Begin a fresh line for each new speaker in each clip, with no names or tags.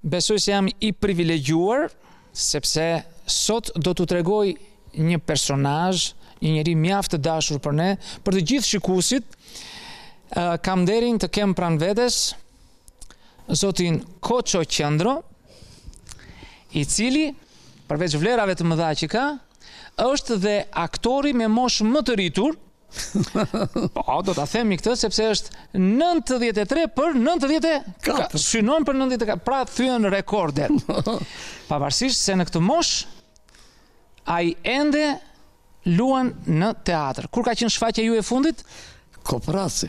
Besoj se jam i privilegjuar sepse sot do t'u tregoj një personazh, një njeri mjaft të dashur për ne, për të gjithë shikuesit. Kam nderin të kem pranë vetes zotin Koço Qendro, i cili përveç vlerave të mëdha që ka, është dhe aktori me moshë më të rritur, Po, do ta themi këtë sepse është 93 për 94. Synon për 94, pra thyen rekordet. Pavarësisht se në këtë moshë ai ende luan në teatr. Kur ka qenë shfaqja juaj e fundit?
Kopraci.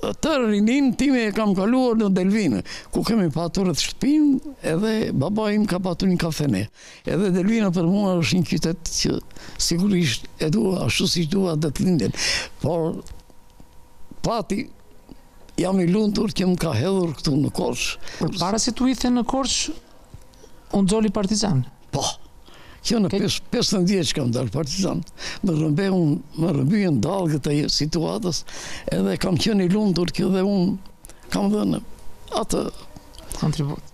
Tërë rininë time e kam kaluar në Delvinë, ku kemi patur edhe shtëpinë, edhe babai im ka patur një kafene. Edhe Delvina për mua është një qytet që sigurisht e dua, ashtu siç dua dhe vendlindjen. Por fati jam i lumtur që më ka hedhur këtu në Korçë.
Para se të vij në Korçë, unë dola partizan.
Po, kjo në pesëmbëdhjetë vjeç kam dalë partizan, më rrëmbyen, më rrëmbyen dallgët e situatës, edhe kam qenë i lumtur që dhe unë, kam dhënë atë...
Kontribut.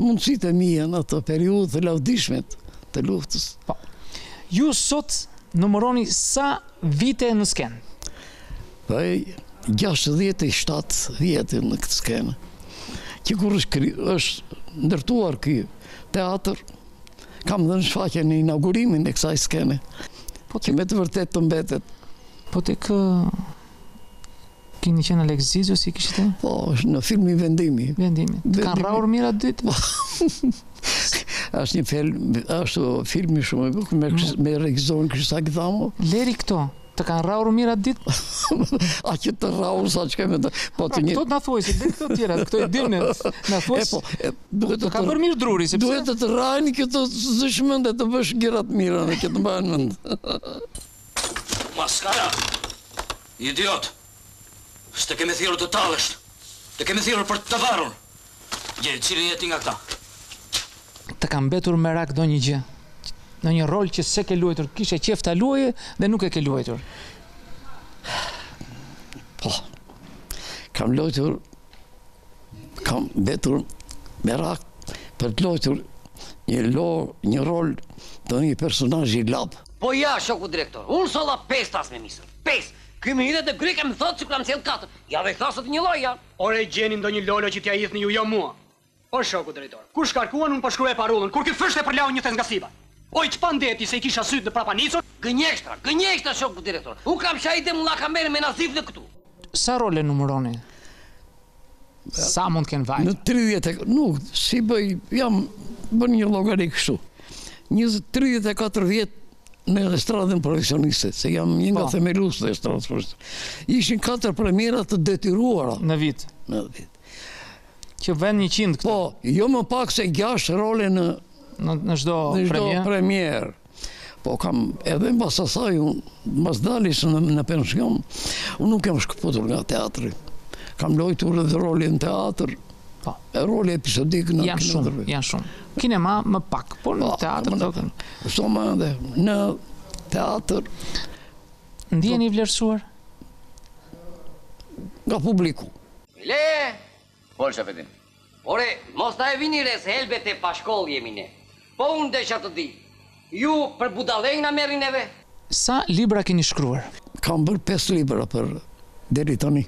Mundësitë e mia në atë periudhë të lavdishme të luftës.
Po, ju sot numëroni sa vite në skenë?
Po, 67 vjet në këtë skenë. Që kur është, është ndërtuar ky Teatër, kam dhënë shfaqje në inaugurimin e kësaj skene,
po
që me të vërtetë të mbetet.
Po të kë kini qenë Alex Zizio, si kishte?
Po, në filmin Vendimi.
Vendimi. Të kanë
rrahur
mirë atë ditë? Po.
është një film, është filmi shumë i bukur, me, mm. me regjisorin Kristaq Dhamo.
Leri këto, Të kanë rrahur mirë atë ditë?
A që të rrahur sa që kemi të... Po të një...
Këto të na thuaj, si dhe këto tjera, këto e dimë, na thuaj...
Po, e po, duhet
të... Ka bërë mirë druri, sepse...
Duhet të të rrahin që të zësh mend dhe të bësh gjërat mirë e të mbajnë mend.
Maskara! Idiot! S'të kemi thirrur të tallesh, të kemi thirrur për të varur. Gjer, cili je ti nga këta?
Të ka mbetur merak ndonjë gjë? Ndonjë rol që s'e ke luajtur, kishe qejf ta luaje dhe nuk e ke luajtur?
Po. Kam luajtur, më ka mbetur merak për të luajtur një lo, një rol të një personazhi lab.
Po ja, shoku drejtor, unë solla pesë thasë me misër. Pesë. Ky mendjet e grindet më thotë sikur kam sjellë katër. Ja dhe thasët njëlloj janë.
Ore gjeni ndonjë lolo që t'ia hidhni ju jo mua. O shoku drejtor, kur shkarkuan unë po shkruaja parullën, kur ky fësht e përlau një thes nga sipër. Oj ç'pandeh ti se i kisha sytë në prapanicë.
Gënjeshtra, gënjeshtra shoku drejtor. Unë kam shahit mulla Kamberin me Nazifnë këtu.
Sa role numëroni? Sa mund të kenë vajtur?
Një 30 e... Nuk, si bëj, s'kam bërë një llogari kështu. 34 vjet në estradën profesioniste, se jam një nga
po.
themeluesit e estradës profesioniste. Ishin 4 premiera të detyruara.
Në vit?
Në vit.
Që venë 100 këto?
Po, jo më pak se 6 role në...
Në shdo premier?
Në shdo
premier.
Po kam edhe mbas asaj, unë mbas daljes në, në pension, unë nuk jam shkëputur nga teatri. Kam lojtur edhe role në teatr,
po.
e role episodike në
janë shumë,
kinema.
Janë shumë, kinema më pak, por në
po,
teatr të
them edhe, në teatr...
Ndiheni i vlerësuar?
Nga publiku.
Le,
Fol Shafetin.
Ore, mos na e vini re se helbete pa shkollë jemi ne. Po unë desha të di, ju për budallenj na merrni neve?
Sa libra keni shkruar?
Kam bërë pesë libra për deri tani,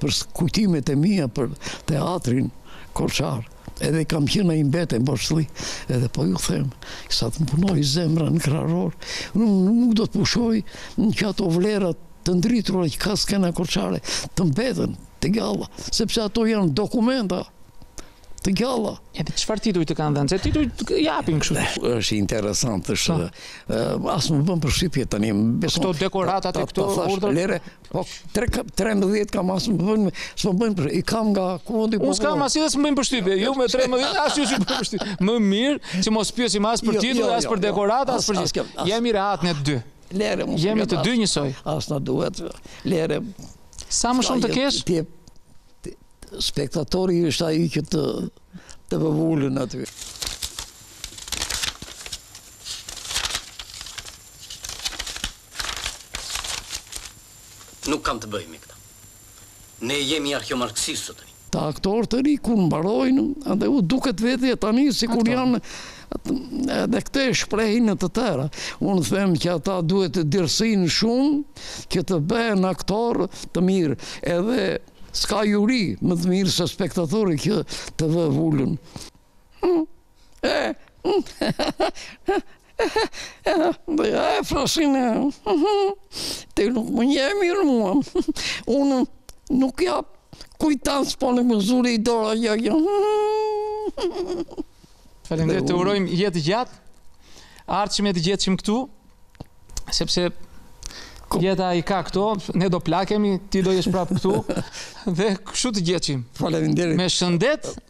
për kujtimet e mia për teatrin korçar. Edhe kam qenë e mbetem besnik, edhe po ju them, sa të më punojë zemra në kraharor, unë nuk do të pushoj që ato vlera të ndritura që ka skena korçare të mbeten. Të gjalla, sepse ato janë dokumenta. Të gjalla.
E për çfarë titujsh të kanë dhenë? Se tituj të japin kështu.
është interesant, është... As më bën përshtypje tani më.
Këto dekorata e këto urdhra?
Lere, po, 13 kam as më bën, s'më bën përshtypje. I kam nga ku mundi për...
Po, Unë s'kam asnjë dhe s'më bën përshtypje. Jo me 13, as ju s'ju bën përshtypje. Më mirë, që mos pyesim as për
jo,
tituj,
jo,
as
jo,
për dekorata, as për
gjë.
Jemi rehat ne të dy.
Lere, mos
pyesim.
Jemi
të dy njësoj.
As na duhet, lere,
Sa më shumë të kesh?
Ti spektatori është ai që të vë vulën aty.
Nuk kemi të bëjmë me këta. Ne jemi arkeomarksistë tani.
Këta aktorë të rinj kur mbarojnë, edhe u duket vetja tani
sikur
janë edhe këtë e shprehin në të tëra. Unë them që ata duhet të djersinë shumë që të bëhen aktorë të mirë. Edhe s'ka juri më të mirë se spektatori që të vë vulën. Hm? Dhe ja e frasin e Ti nuk më njeh mirë mua Unë nuk ja kujt hanë se po në më zuri dora ja ja
Faleminderit të urojmë jetë të gjatë Ardhshim e të gjetshim këtu Sepse Jeta i ka këto, ne do plakemi, ti do jesh prapë këtu, dhe kështu të gjetshim.
Faleminderit.
Me shëndet,